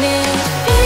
Unbreakable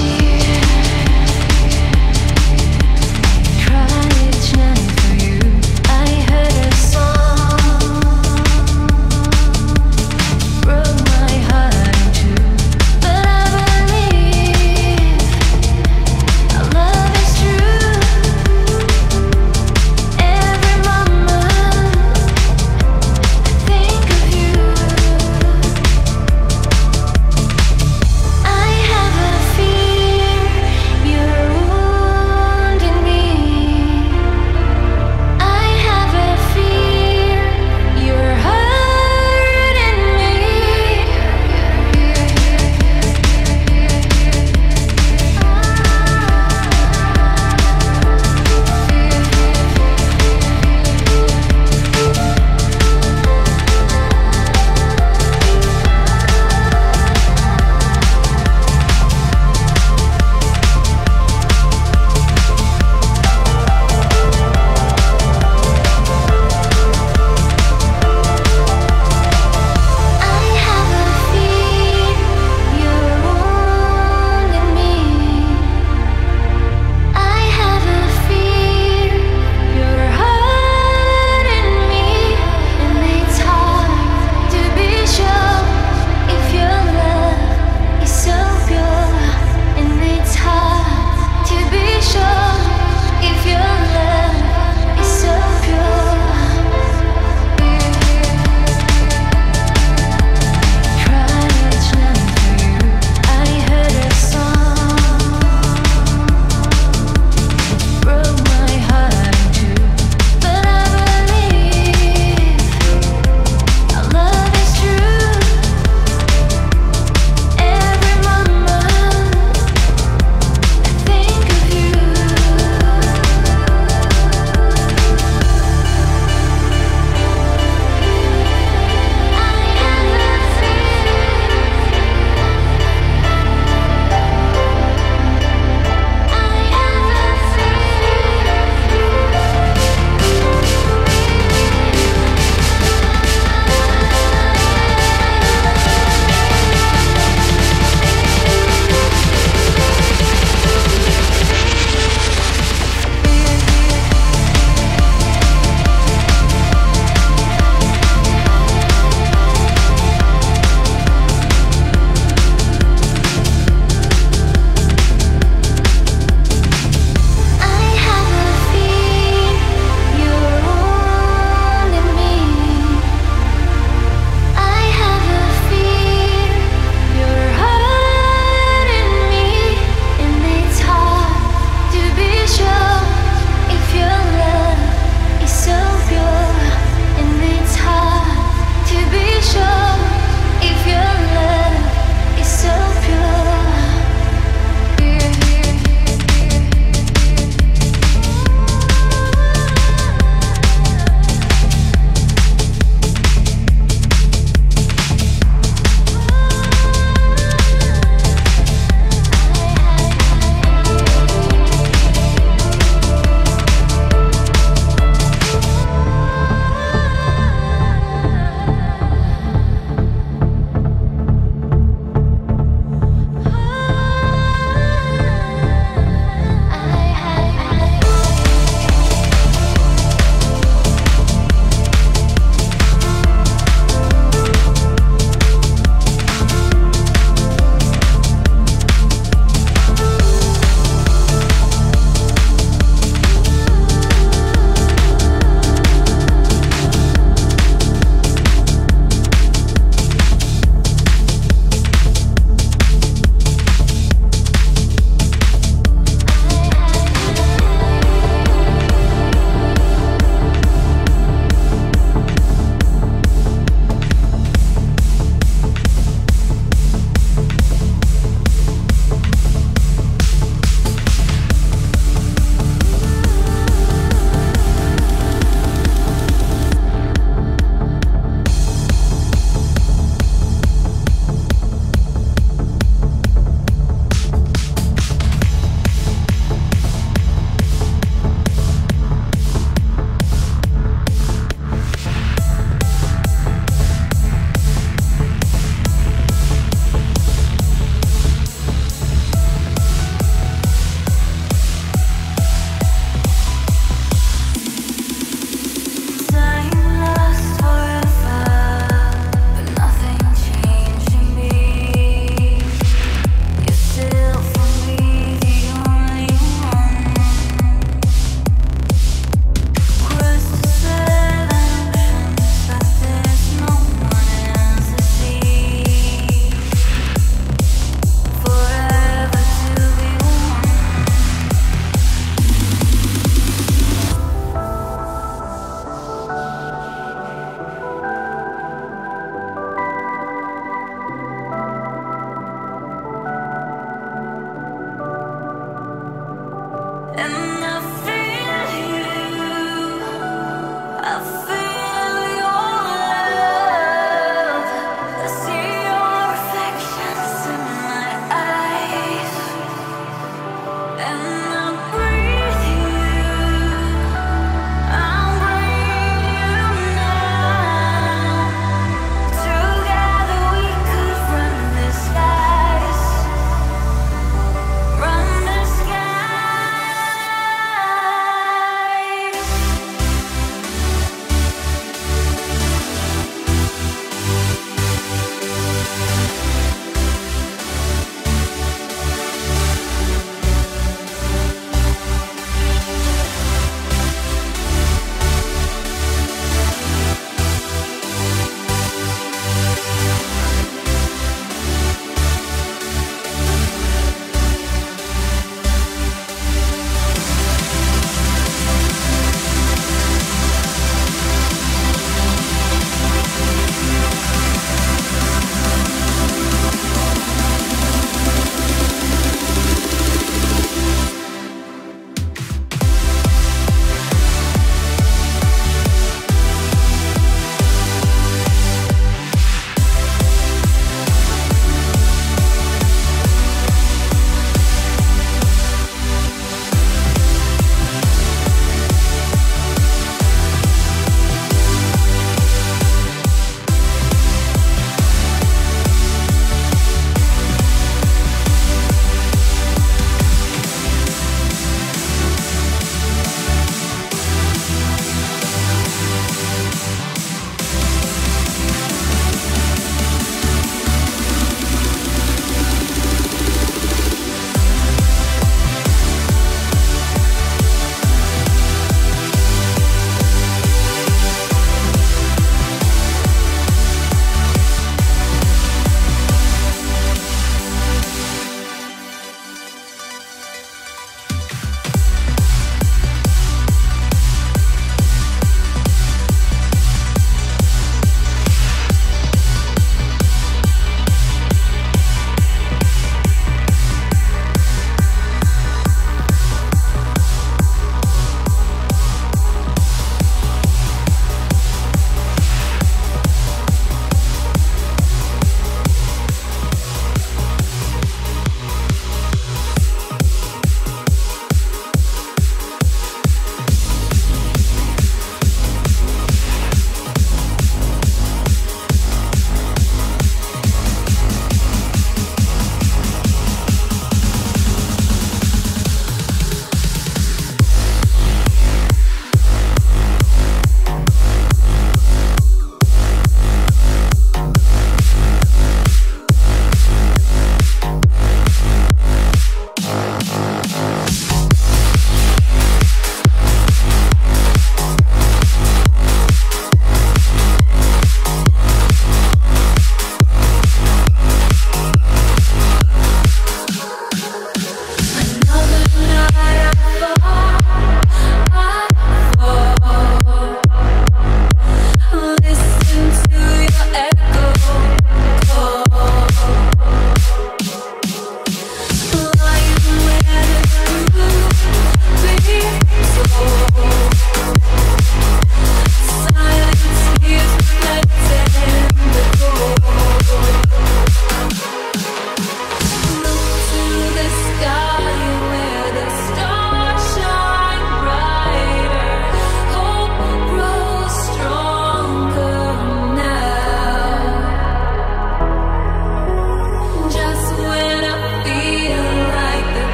you.